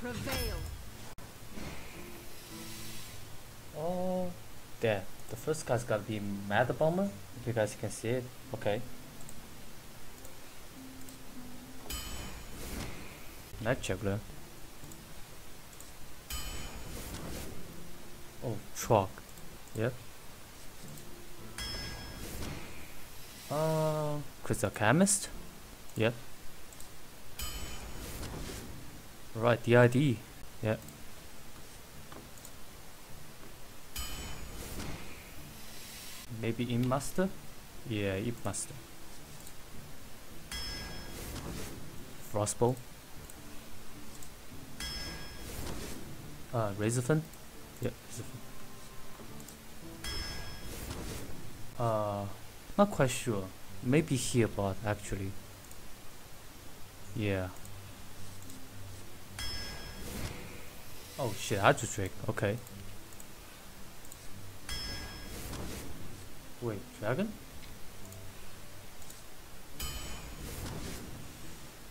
prevail. Oh, there. The first guy's gotta be Mad Bomber. If you guys can see it. Okay. Knife Juggler. Oh, Truck. Yep. Uh, Crystal Chemist. Yep. Right, the ID. Yep. Maybe in Master? Yeah, Imp Master. Frostbow. Uh, Razorfin? Yep, Razorfin. Uh, not quite sure. Maybe Herbot actually. Yeah. Oh shit, Hydro Drake, okay. Wait, dragon?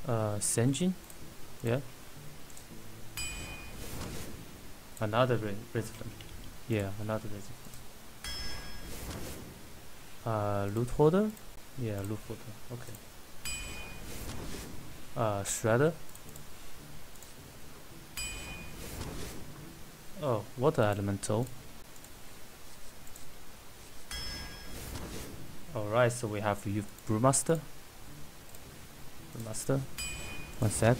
Uh, Sen'jin? Yeah. Another Ra Razorfin. Yeah, another Razorfin. Uh, loot hoarder? Yeah, loot hoarder. Okay. Uh, shredder? Oh, water elemental. Alright, so we have you Brewmaster. Brewmaster. One sec.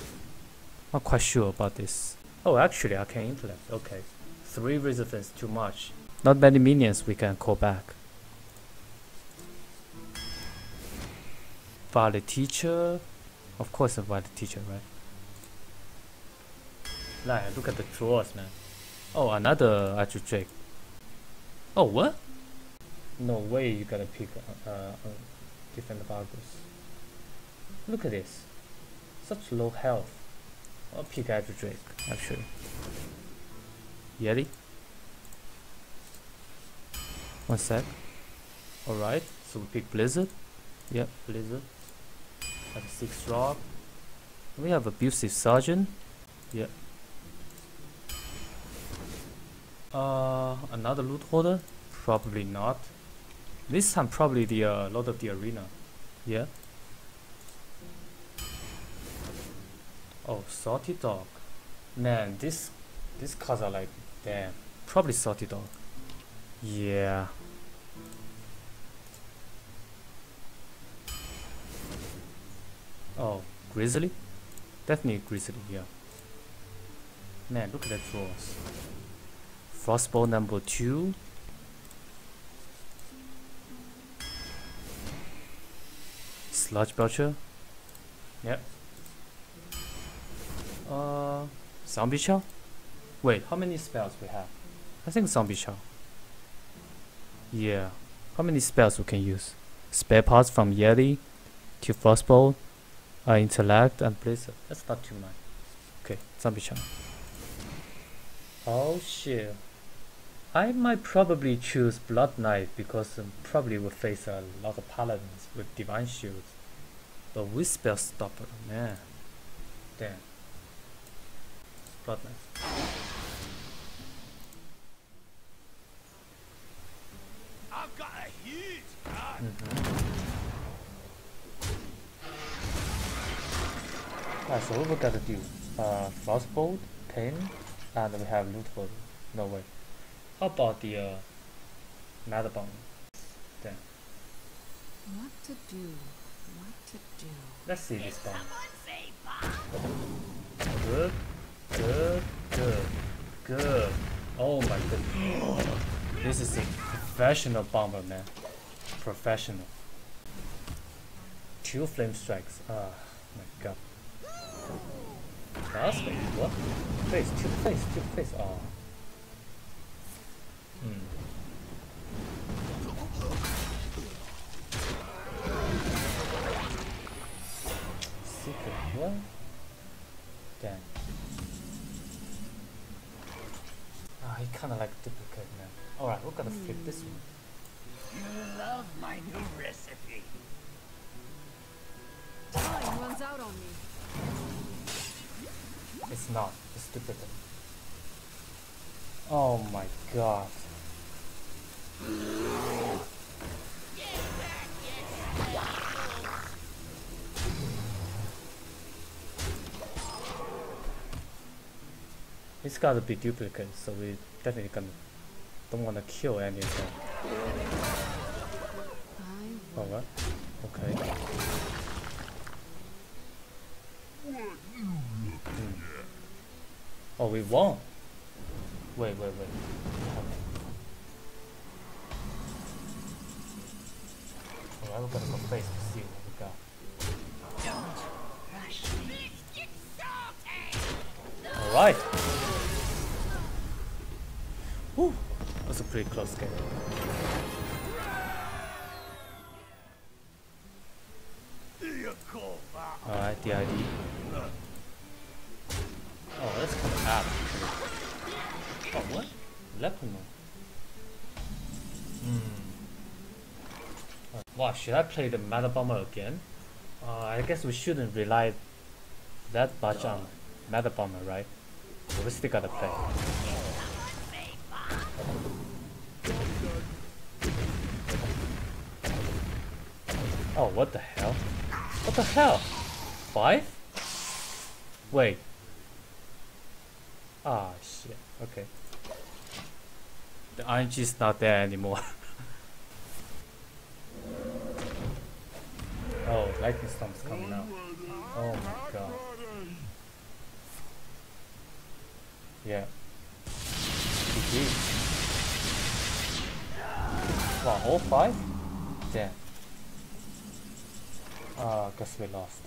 Not quite sure about this. Oh, actually, Arcane Intellect. Okay. Three resistance too much. Not many minions we can call back. Violet Teacher. Of course, a Violet Teacher, right? Look at the drawers, man. Oh, another Azure Drake. Oh, what? No way you gotta pick uh, uh, different Bargus. Look at this. Such low health. I'll pick Azure Drake, actually. Yeti? One sec. Alright, so we pick Blizzard. Yep, Blizzard. At a 6 drop. We have Abusive Sergeant. Yep. Uh, another loot hoarder? Probably not. This time probably the uh, Lord of the Arena. Yeah. Oh, Salty Dog. Man, this these cards are like damn. Probably Salty Dog. Yeah. Oh, Grizzly? Definitely Grizzly, yeah. Man, look at that drawers. Frostbow number two. Sludge Belcher. Yep. Uh, Zombie Chow? Wait, how many spells we have? I think Zombie Chow. Yeah. How many spells we can use? Spare parts from Yeti to Frostbow, uh, Intellect and Blizzard. That's not too much. Okay, Zombie Chow. Oh shit. I might probably choose Blood Knight because um, probably will face a lot of paladins with divine shields. But with spell stopper, man. Damn. Blood Knight. I've got a huge gun. Ah, so what we gotta do? Uh, Frostbolt, Pain, and we have Loot Bolt. No way. How about the uh, Bomb? Damn. What to do? What to do? Let's see this bomb. Someone say bomb. Good, good, good, good. Oh my god. This is a professional bomber, man. Professional. Two flame strikes. Ah, my god. Last what? Face, two face, two face. Oh. It's not. It's duplicate. Oh my god. It's gotta be duplicate, so we definitely gonna don't wanna kill any of them. I Oh what? Okay. Hmm. Oh, we won. Wait, wait, wait. Alright, we're gonna go face to see what we got. Alright. Whew. That's a pretty close game. Alright, the ID. Oh, that's kind of apt. Oh, what? Leprechaun. Wow, should I play the Mad Bomber again? Uh, I guess we shouldn't rely that much on Mad Bomber, right? But we still gotta play. Oh, what the hell? What the hell? Five? Wait. Ah, shit. Okay. The RNG is not there anymore. oh, lightning storm's coming out. Oh my god. Yeah. GG. Wow, all five? Damn. Ah, guess we lost.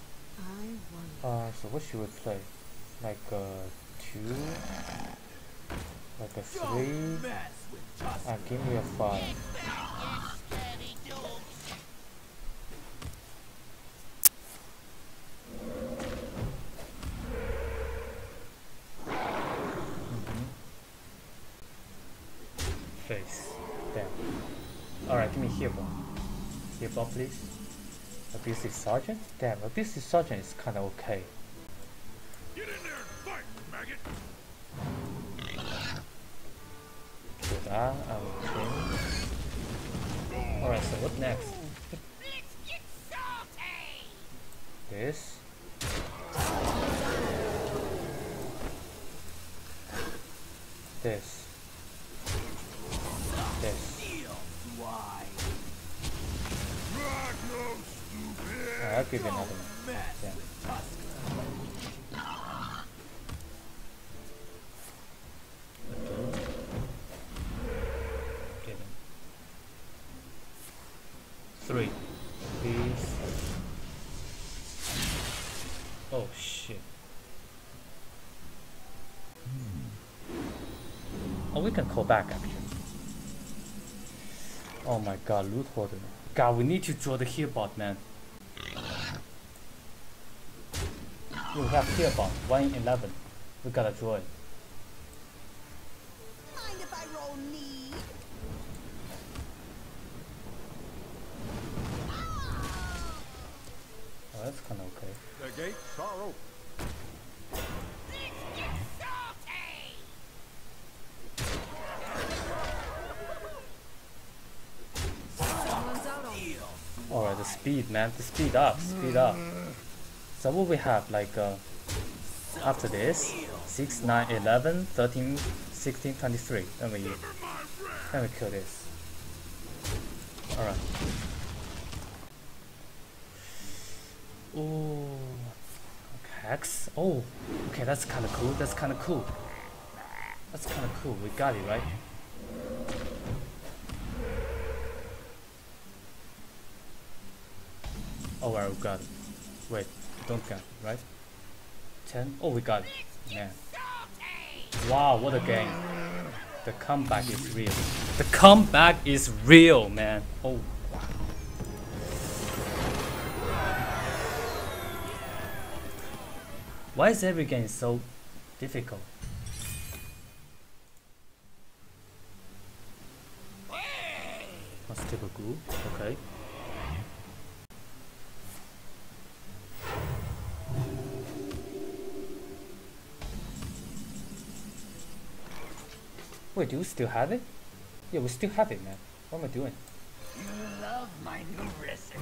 Uh, so what should we play? Like a two? Like a three? Ah, give me a five. Mhm. Face. Damn. Alright, give me here bomb. Here bomb, please. Abusive Sergeant? Damn, Abusive Sergeant is kinda okay. Get in there and fight, maggot! Kill that, I will. Alright, so what next? This. This. This. Yeah. Okay. Three. Please. Oh shit. Oh, we can call back actually. Oh my god, loot hoarder. God, we need to draw the heal bot, man. We have here bot, 1 in 11. We gotta draw it. Mind if I roll knee? Oh, that's kinda okay. The gates are open. Someone's out on me. Alright, the speed, man. The speed up, speed up. So what we have, like, uh, after this, 6, 9, 11, 13, 16, 23. Let me, let me kill this. Alright. Ooh. Hex? Oh, okay, that's kinda cool, that's kinda cool. That's kinda cool, we got it, right? Oh, we got it. Wait, don't count, right? 10? Oh, we got it. Man. Wow, what a game. The comeback is real. The comeback is real, man. Oh, wow. Why is every game so difficult? Let's take a glue. Okay. Wait, do we still have it? Yeah, we still have it, man. What am I doing? You love my new recipe.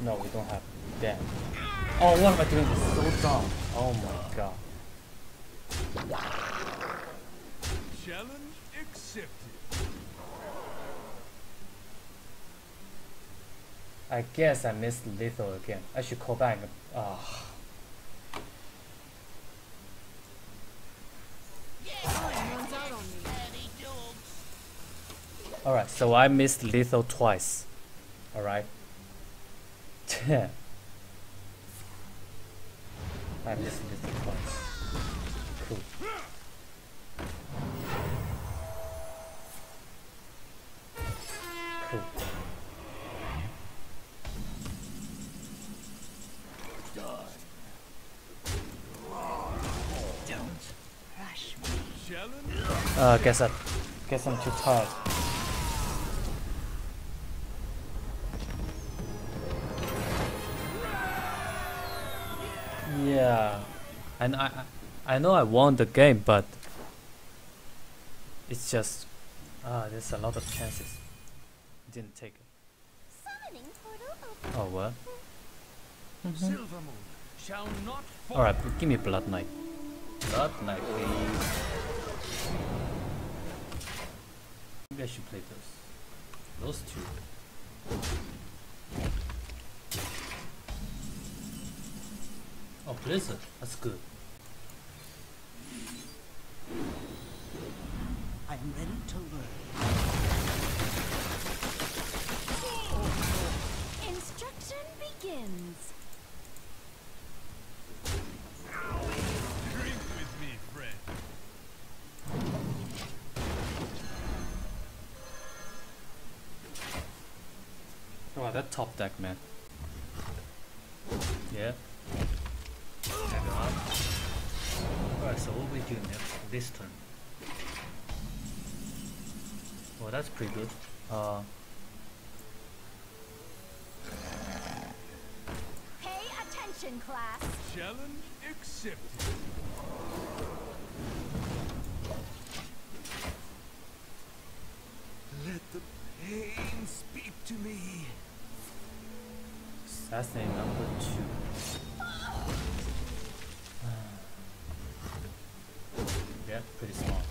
No, we don't have it. Damn. Oh, what am I doing? This is so dumb. Oh my god. Challenge accepted. I guess I missed lethal again. I should call back. Ah. Time Alright, so I missed lethal twice. Alright. I missed lethal twice. Cool. Cool. Don't rush me. Uh, guess I, guess I'm too tired. And I, I, I know I won the game, but it's just, ah, there's a lot of chances. Didn't take it. Summoning portal open. Oh what? Silvermoon shall not fall. All right, give me Blood Knight. Blood Knight, please. Maybe I should play those. Those two. Oh, Blizzard. That's good. I am ready to learn. Instruction begins. Drink with me, friend. Oh, that top deck, man. Yeah. Alright, so what we do next this turn? Well, that's pretty good. Uh, Pay attention, class. Challenge accepted. Let the pain speak to me. assassin number two. yeah, pretty small.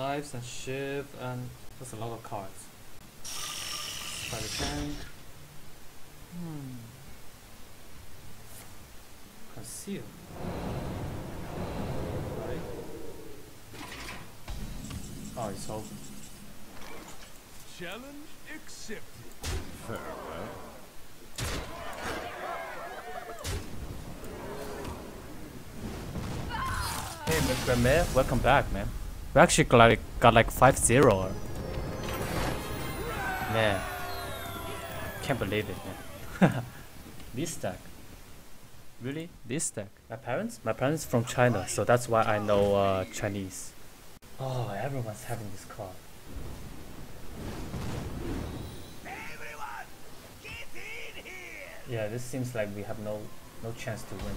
Friend of Knives and Shiv and there's a lot of cards. Spider Tank. Hmm. Conceal. Right? Oh, it's over. Challenge accepted. Farewell. Hey, Mr. Mayor, welcome back, man. We actually got like, got like 5 0. Man. Can't believe it, man. this stack. Really? This stack? My parents? My parents from China, so that's why I know uh, Chinese. Oh, everyone's having this card. Everyone, get in here! Yeah, this seems like we have no no chance to win.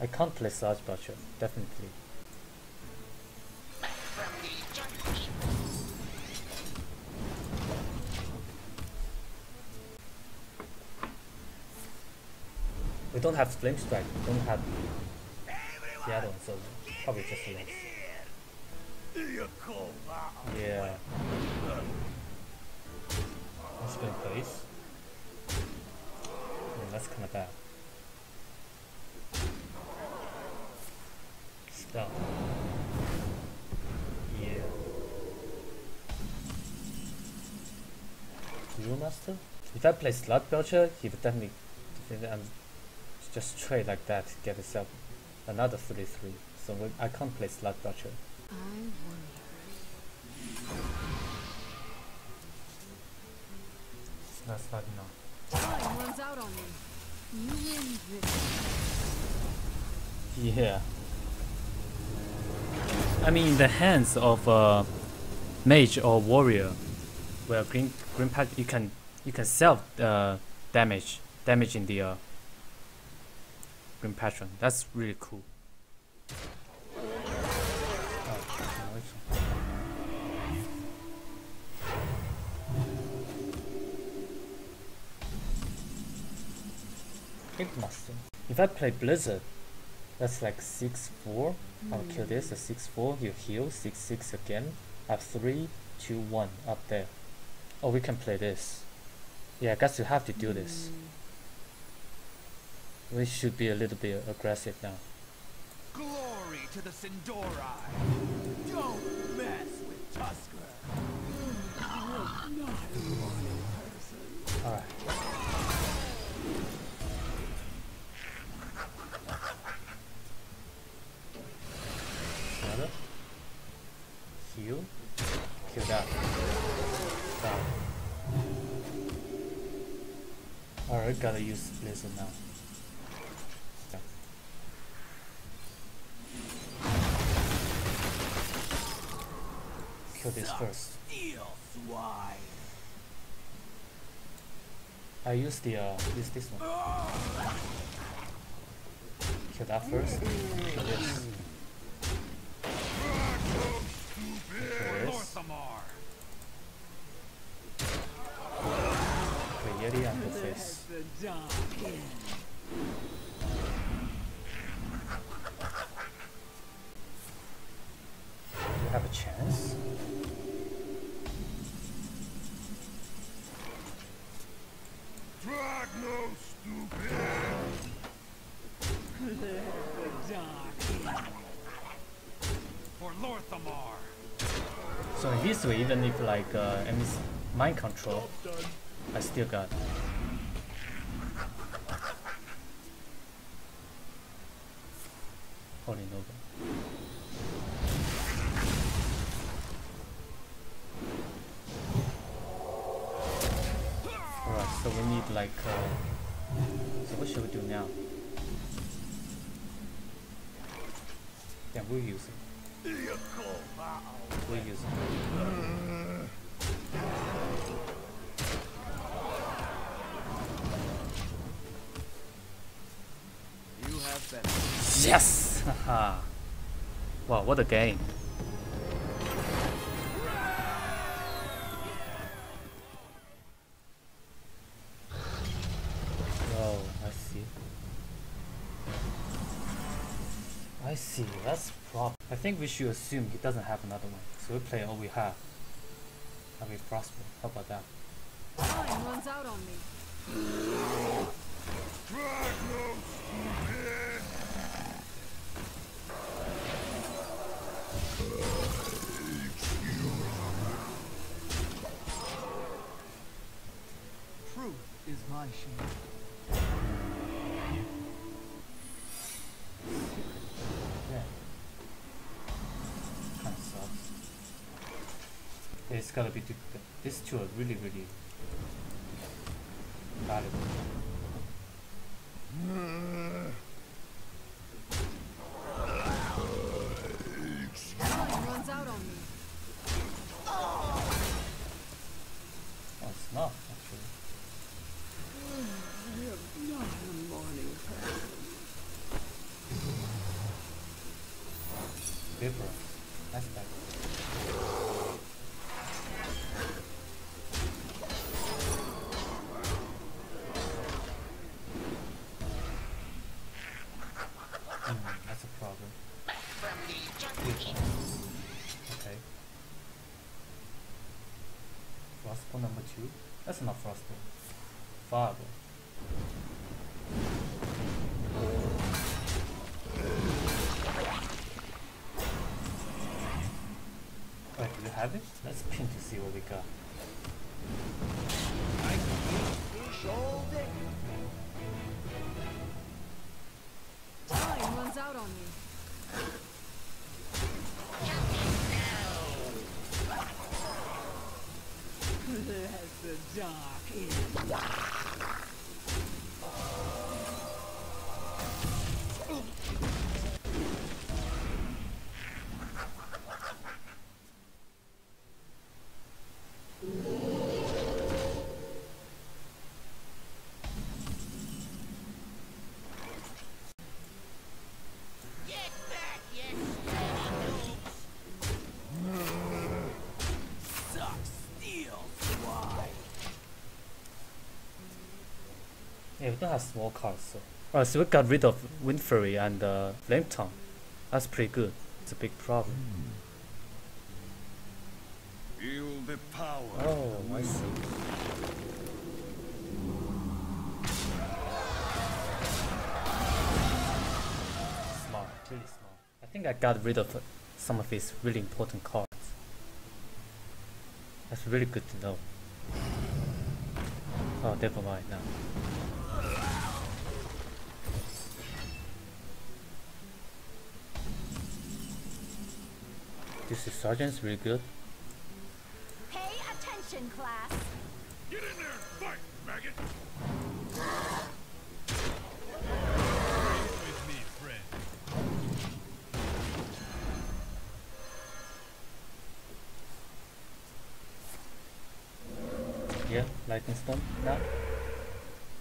I can't play Sarge Butcher, definitely. We don't have Flamestrike, we don't have the other one, so probably just call? Yeah. Let's go in place. Yeah, that's kind of bad. Stop. Yeah. master? If I play Sludge Belcher, he would definitely defend and just trade like that to get himself another 3-3. So we, I can't play Sludge Belcher. I worry. That's not enough. Time runs out on me. You win this. Yeah. I mean, in the hands of a mage or warrior, where green green patch, you can you can self uh, damage in the uh, green patron. That's really cool. If I play Blizzard, that's like 6 4. I'll kill this, a 6 4. You heal, 6 6 again. I have 3 2 1 up there. Oh, we can play this. Yeah, I guess you have to do this. Hmm. We should be a little bit aggressive now. Glory to the Sin'dorei! Don't mess with Tusker! Alright. Another. Heal. Kill that. Down. Alright, gotta use Blizzard now. Yeah. Kill this first. I use the uh use this one. Kill that first. Kill this. Yeti and the face. The dark end. Do you have a chance? Dragno, stupid! The dark. For Lor'themar! So in this way, even if like uh, enemies mind control, I still got. Holy Nova. Alright, so we need like. Uh, so what should we do now? Yeah, we'll use it. We'll use it. You have been. Yes! Haha. wow, what a game. Oh, I see. I see, that's problem. I think we should assume he doesn't have another one. So we play all we have. And we prosper. How about that? Time runs out on me. My shield. Yeah. It's gotta be difficult. These two are really, really valuable. Time runs out on me. Oh, it's not actually. Not a morning person. Hmm, that's a problem. Okay. Frostball number two? That's not Frostball. Have it? Let's pin to see what we got. Runs out on me. The dark end. Don't have small cards, so. Alright, so we got rid of Wind Fury and uh, Flame Tongue. That's pretty good. It's a big problem. Feel the power. Oh, I see. Smart, really smart. I think I got rid of some of his really important cards. That's really good to know. Oh, never mind now. This is Sergeant's really good. Pay attention, class. Get in there and fight, maggot. With me, friend. Yeah, Lightning Storm. Now,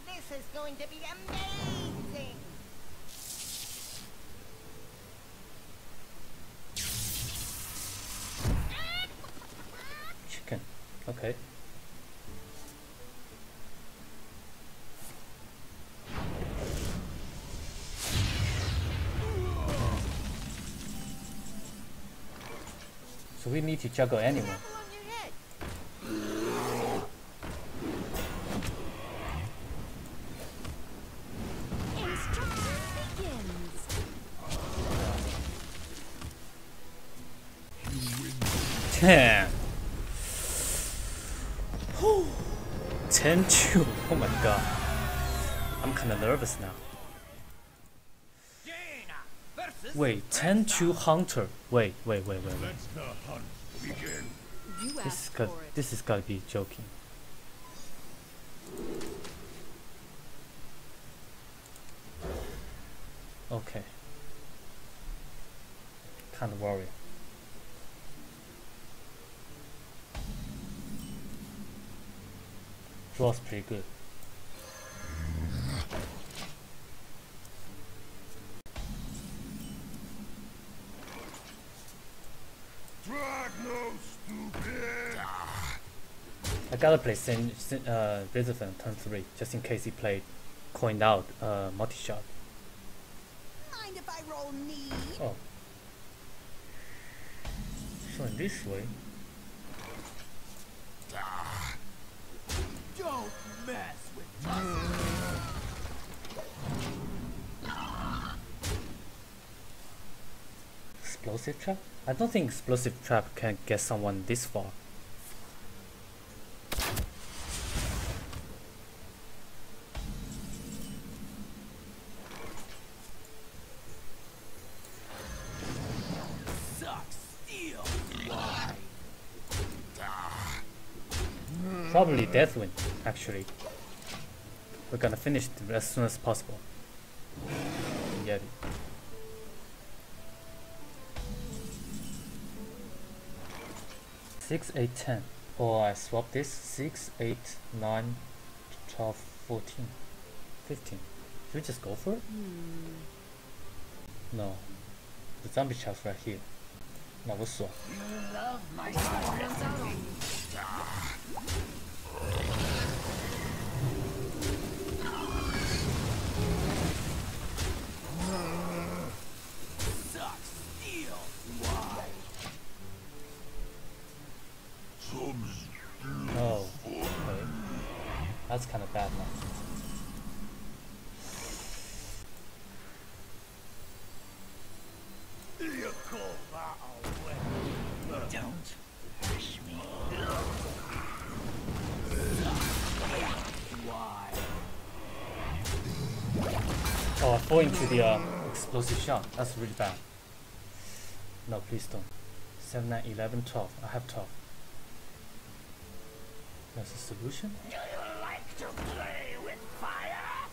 This is going to be amazing. Okay. So we need to juggle anyone. Nervous now. Wait, ten two hunter. Wait, wait, wait, wait, wait. This is got. This has got to be joking. Okay. Of worry. Draw's pretty good. I gotta play Sin, Sin, uh, Blizzard turn 3 just in case he played coined out uh, multi shot. Mind if I roll knee? Oh. So in this way, explosive trap? I don't think explosive trap can get someone this far. Probably Deathwind, actually. We're gonna finish as soon as possible. Yeti. 6, 8, 10. Or I swap this 6, 8, 9, 12, 14, 15. Should we just go for it? Mm. No. The zombie child's right here. Now we'll swap. You love my That's kind of bad now. You call that a weapon? Don't push me. Why? Oh, I fall into the uh, explosive shot. That's really bad. No, please don't. 7, 9, 11, 12. I have 12. That's a solution? Do you like to play with fire?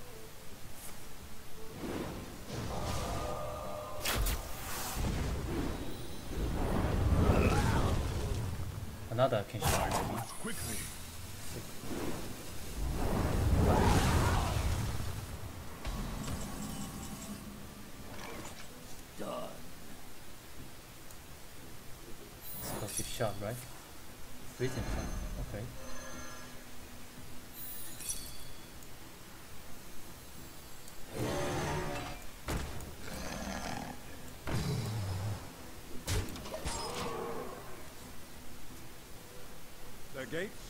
Another can shot. Quickly.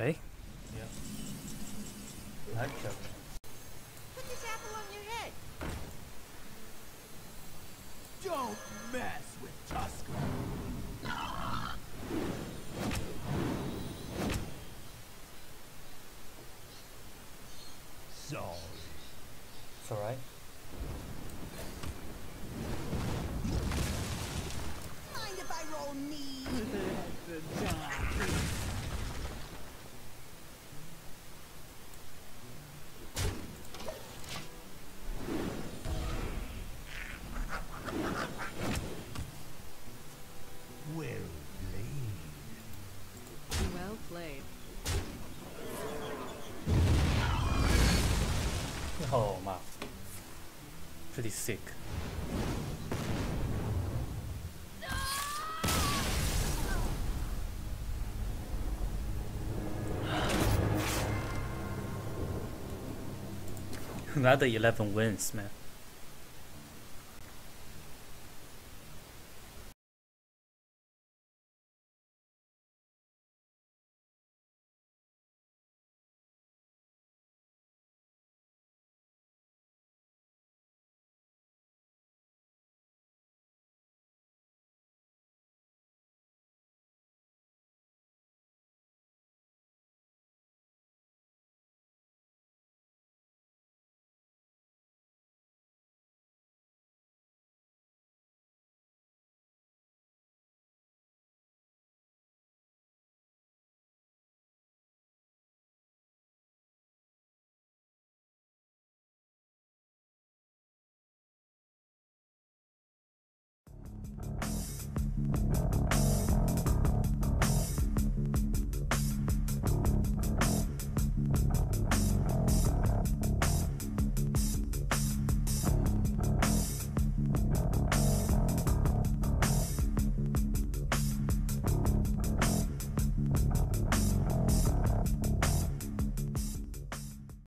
Okay. Yeah. Nice. be sick. Another 11 wins, man.